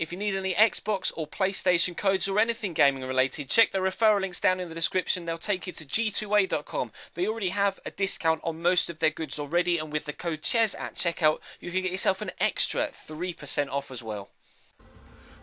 If you need any Xbox or PlayStation codes or anything gaming related, check the referral links down in the description. They'll take you to g2a.com. They already have a discount on most of their goods already, and with the code CHES at checkout, you can get yourself an extra 3% off as well.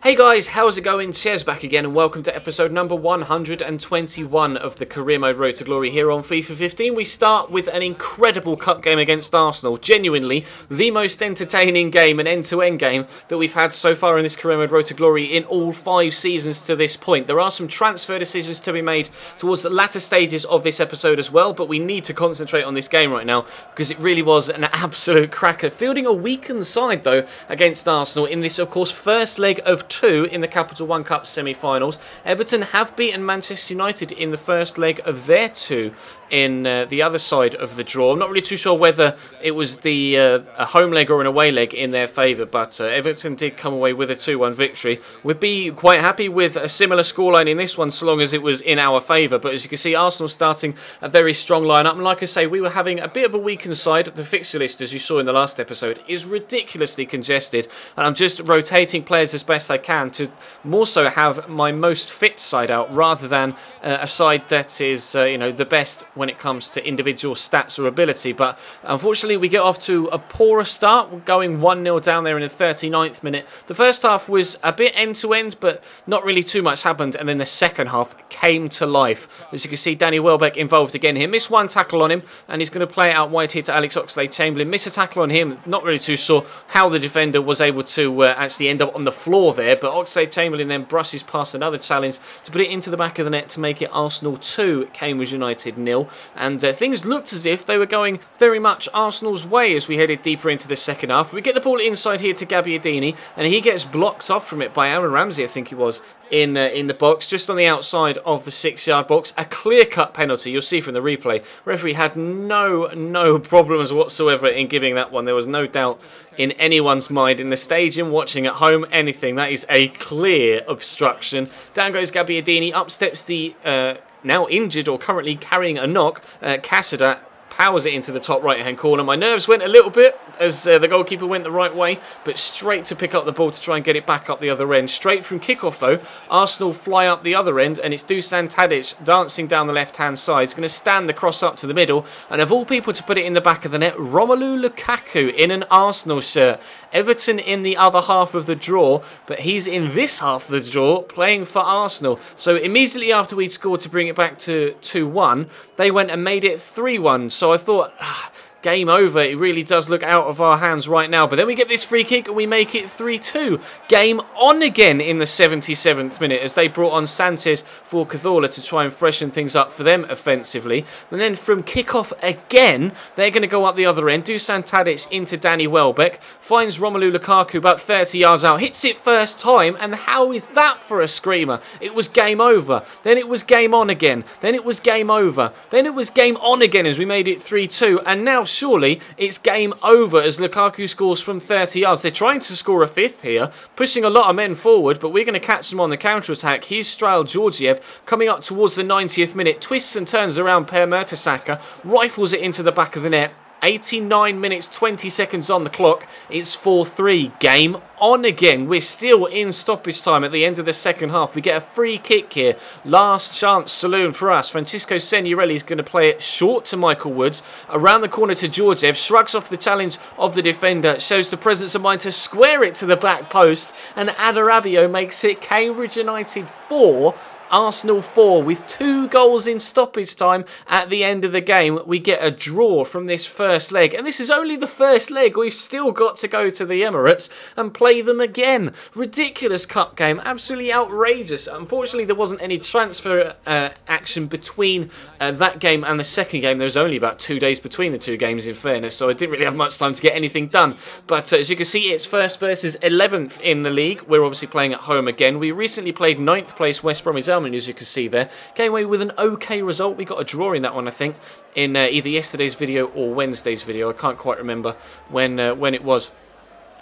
Hey guys, how's it going? Ches back again and welcome to episode number 121 of the Career Mode Road to Glory here on FIFA 15. We start with an incredible cup game against Arsenal. Genuinely, the most entertaining game and end-to-end game that we've had so far in this Career Mode Road to Glory in all five seasons to this point. There are some transfer decisions to be made towards the latter stages of this episode as well, but we need to concentrate on this game right now because it really was an absolute cracker. Fielding a weakened side though against Arsenal in this, of course, first leg of two in the Capital One Cup semi-finals. Everton have beaten Manchester United in the first leg of their two in uh, the other side of the draw. I'm not really too sure whether it was the uh, a home leg or an away leg in their favour, but uh, Everton did come away with a 2-1 victory. We'd be quite happy with a similar scoreline in this one, so long as it was in our favour. But as you can see, Arsenal starting a very strong lineup, and like I say, we were having a bit of a weakened side. The fixture list, as you saw in the last episode, is ridiculously congested, and I'm just rotating players as best I can to more so have my most fit side out rather than uh, a side that is, uh, you know, the best when it comes to individual stats or ability. But unfortunately, we get off to a poorer start. Going 1 0 down there in the 39th minute. The first half was a bit end to end, but not really too much happened. And then the second half came to life. As you can see, Danny Welbeck involved again here. Missed one tackle on him, and he's going to play it out wide here to Alex Oxlade Chamberlain. Miss a tackle on him. Not really too sure how the defender was able to uh, actually end up on the floor there, but Oxlade Chamberlain then brushes past another challenge to put it into the back of the net to make it Arsenal 2, Cambridge United nil and uh, things looked as if they were going very much Arsenal's way as we headed deeper into the second half. We get the ball inside here to Gabbiadini, and he gets blocked off from it by Aaron Ramsey, I think it was, in uh, in the box, just on the outside of the six-yard box. A clear-cut penalty, you'll see from the replay. Referee had no, no problems whatsoever in giving that one. There was no doubt in anyone's mind in the stadium, watching at home, anything. That is a clear obstruction. Down goes Gabbiadini, up steps the... Uh, now injured or currently carrying a knock, uh, Cassada powers it into the top right hand corner. My nerves went a little bit as uh, the goalkeeper went the right way, but straight to pick up the ball to try and get it back up the other end. Straight from kickoff though, Arsenal fly up the other end, and it's Dusan Tadic dancing down the left hand side. He's going to stand the cross up to the middle, and of all people to put it in the back of the net, Romelu Lukaku in an Arsenal shirt. Everton in the other half of the draw, but he's in this half of the draw playing for Arsenal. So immediately after we'd scored to bring it back to 2 1, they went and made it 3 1. So I thought. Ah, game over. It really does look out of our hands right now. But then we get this free kick and we make it 3-2. Game on again in the 77th minute as they brought on Sanchez for Cazorla to try and freshen things up for them offensively. And then from kickoff again, they're going to go up the other end. Dusan Tadic into Danny Welbeck. Finds Romelu Lukaku about 30 yards out. Hits it first time. And how is that for a screamer? It was game over. Then it was game on again. Then it was game over. Then it was game on again as we made it 3-2. And now surely it's game over as Lukaku scores from 30 yards. They're trying to score a fifth here, pushing a lot of men forward, but we're going to catch them on the counter attack. Here's Strail Georgiev coming up towards the 90th minute, twists and turns around Per Mertesacker, rifles it into the back of the net. 89 minutes 20 seconds on the clock. It's 4-3. Game on again. We're still in stoppage time at the end of the second half. We get a free kick here. Last chance saloon for us. Francisco Signorelli is going to play it short to Michael Woods. Around the corner to Georgiev. Shrugs off the challenge of the defender. Shows the presence of mind to square it to the back post. And Adarabio makes it Cambridge United 4. Arsenal 4 with two goals in stoppage time at the end of the game. We get a draw from this first leg. And this is only the first leg. We've still got to go to the Emirates and play them again. Ridiculous cup game. Absolutely outrageous. Unfortunately, there wasn't any transfer uh, action between uh, that game and the second game. There was only about two days between the two games, in fairness. So I didn't really have much time to get anything done. But uh, as you can see, it's first versus 11th in the league. We're obviously playing at home again. We recently played ninth place West Bromwich as you can see there. Came away with an okay result. We got a draw in that one, I think, in uh, either yesterday's video or Wednesday's video. I can't quite remember when uh, when it was.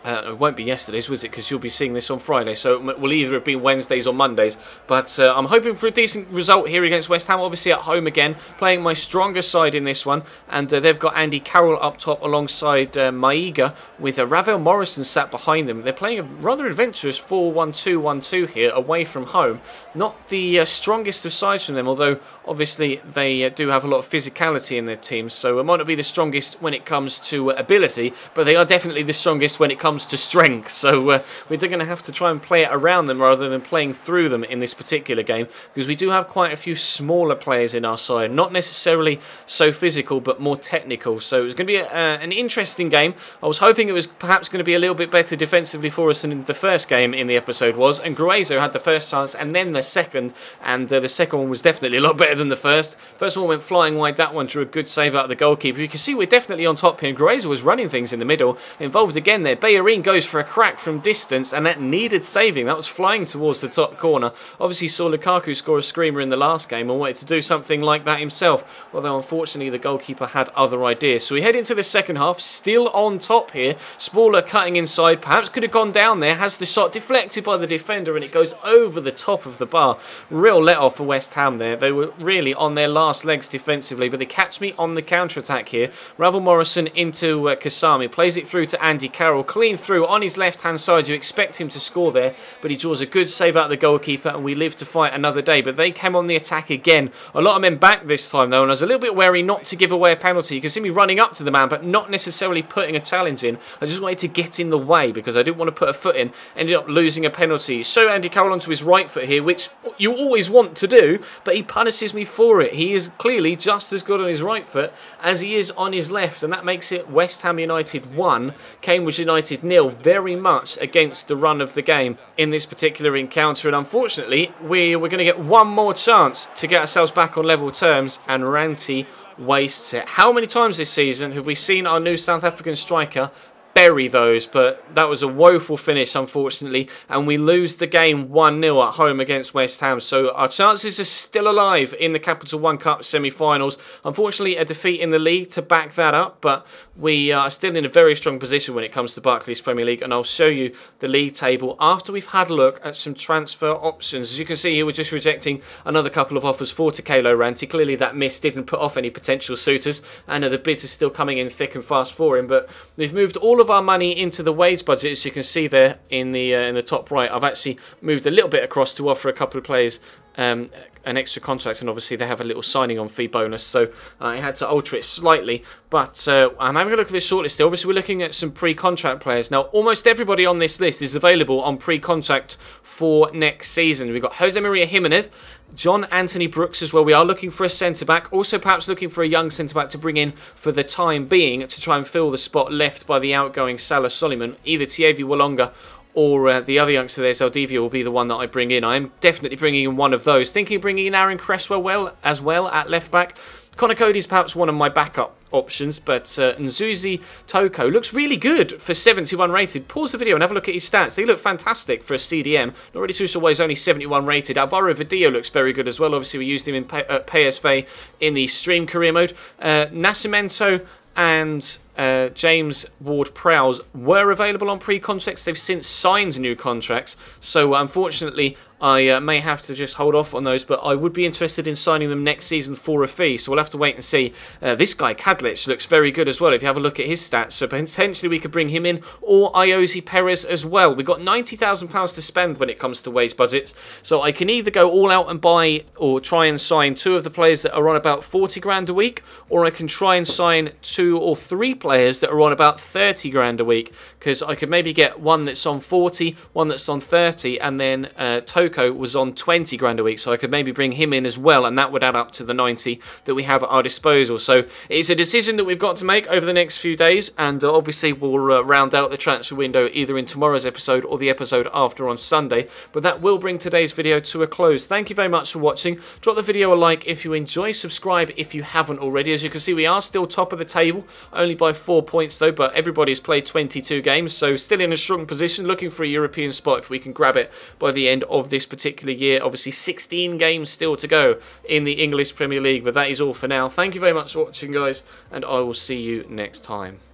Uh, it won't be yesterday's, was it? Because you'll be seeing this on Friday, so it will either have been Wednesdays or Mondays. But uh, I'm hoping for a decent result here against West Ham, obviously at home again, playing my stronger side in this one. And uh, they've got Andy Carroll up top alongside uh, Maiga, with uh, Ravel Morrison sat behind them. They're playing a rather adventurous 4 1 2 1 2 here, away from home. Not the uh, strongest of sides from them, although obviously they do have a lot of physicality in their team, so it might not be the strongest when it comes to ability, but they are definitely the strongest when it comes comes to strength. So uh, we're going to have to try and play it around them rather than playing through them in this particular game because we do have quite a few smaller players in our side. Not necessarily so physical, but more technical. So it's going to be a, uh, an interesting game. I was hoping it was perhaps going to be a little bit better defensively for us than the first game in the episode was. And Gruezo had the first chance and then the second. And uh, the second one was definitely a lot better than the first. First one went flying wide. That one drew a good save out of the goalkeeper. You can see we're definitely on top here. Gruezo was running things in the middle. Involved again there. Bayer Green goes for a crack from distance, and that needed saving. That was flying towards the top corner. Obviously, saw Lukaku score a screamer in the last game and wanted to do something like that himself, although unfortunately the goalkeeper had other ideas. So we head into the second half, still on top here. Smaller cutting inside, perhaps could have gone down there, has the shot deflected by the defender, and it goes over the top of the bar. Real let off for West Ham there. They were really on their last legs defensively, but they catch me on the counter attack here. Ravel Morrison into uh, Kasami, plays it through to Andy Carroll, clean through on his left hand side. You expect him to score there, but he draws a good save out of the goalkeeper, and we live to fight another day. But they came on the attack again. A lot of men back this time, though, and I was a little bit wary not to give away a penalty. You can see me running up to the man, but not necessarily putting a challenge in. I just wanted to get in the way because I didn't want to put a foot in. Ended up losing a penalty. So Andy Carroll onto his right foot here, which you always want to do, but he punishes me for it. He is clearly just as good on his right foot as he is on his left, and that makes it West Ham United 1, Cambridge United nil very much against the run of the game in this particular encounter. And unfortunately, we, we're going to get one more chance to get ourselves back on level terms, and Rantie wastes it. How many times this season have we seen our new South African striker bury those, but that was a woeful finish, unfortunately, and we lose the game 1 0 at home against West Ham. So our chances are still alive in the Capital One Cup semi finals. Unfortunately, a defeat in the league to back that up, but we are still in a very strong position when it comes to Barclays Premier League, and I'll show you the league table after we've had a look at some transfer options. As you can see here, we're just rejecting another couple of offers for Tokelo Rantie. Clearly, that miss didn't put off any potential suitors, and the bids are still coming in thick and fast for him, but we've moved all of of our money into the wage budget, as you can see there in the uh, in the top right. I've actually moved a little bit across to offer a couple of players um, an extra contract, and obviously they have a little signing on fee bonus, so I had to alter it slightly. But uh, I'm having a look at this shortlist. Obviously, we're looking at some pre-contract players now. Almost everybody on this list is available on pre-contract for next season. We've got Jose Maria Jimenez, John Anthony Brooks as well. We are looking for a centre back, also perhaps looking for a young centre back to bring in for the time being to try and fill the spot left by the outgoing Salah Soliman, either Tievi Walonga or uh, the other youngster there, Zaldivia, will be the one that I bring in. I am definitely bringing in one of those. Thinking of bringing in Aaron Cresswell well, as well at left back. Conor Coady's perhaps one of my backup options, but uh, Nzuzi Toko looks really good for 71 rated. Pause the video and have a look at his stats. They look fantastic for a CDM. Already Susawa is only 71 rated. Alvaro Vadillo looks very good as well. Obviously, we used him in PSV in the stream career mode. Uh, Nascimento and uh, James Ward Prowse were available on pre-contracts. They've since signed new contracts, so unfortunately I uh, may have to just hold off on those, but I would be interested in signing them next season for a fee. So we'll have to wait and see. Uh, this guy, Kadlich, looks very good as well if you have a look at his stats. So potentially we could bring him in or Iosi Perez as well. We've got £90,000 to spend when it comes to wage budgets. So I can either go all out and buy or try and sign two of the players that are on about 40 grand a week, or I can try and sign two or three players that are on about 30 grand a week because I could maybe get one that's on 40, one that's on 30, and then uh, Toko was on 20 grand a week, so I could maybe bring him in as well, and that would add up to the 90 that we have at our disposal. So it's a decision that we've got to make over the next few days, and uh, obviously we'll uh, round out the transfer window either in tomorrow's episode or the episode after on Sunday. But that will bring today's video to a close. Thank you very much for watching. Drop the video a like if you enjoy, subscribe if you haven't already. As you can see, we are still top of the table, only by four points though, but everybody's played 22 games games, so still in a strong position, looking for a European spot if we can grab it by the end of this particular year. Obviously, 16 games still to go in the English Premier League, but that is all for now. Thank you very much for watching, guys, and I will see you next time.